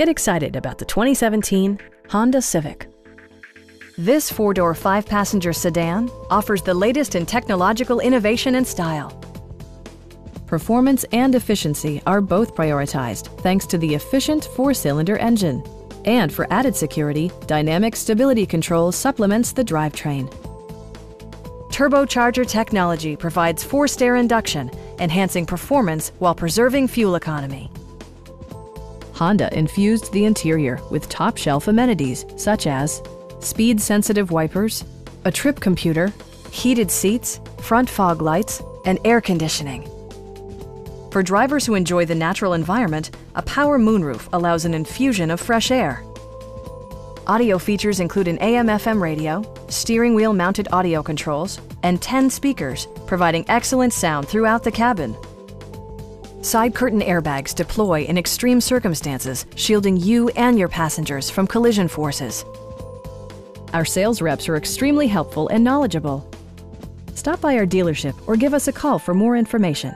Get excited about the 2017 Honda Civic. This four-door, five-passenger sedan offers the latest in technological innovation and style. Performance and efficiency are both prioritized thanks to the efficient four-cylinder engine. And for added security, Dynamic Stability Control supplements the drivetrain. Turbocharger technology provides forced air induction, enhancing performance while preserving fuel economy. Honda infused the interior with top-shelf amenities such as speed-sensitive wipers, a trip computer, heated seats, front fog lights, and air conditioning. For drivers who enjoy the natural environment, a power moonroof allows an infusion of fresh air. Audio features include an AM-FM radio, steering wheel mounted audio controls, and 10 speakers, providing excellent sound throughout the cabin. Side curtain airbags deploy in extreme circumstances, shielding you and your passengers from collision forces. Our sales reps are extremely helpful and knowledgeable. Stop by our dealership or give us a call for more information.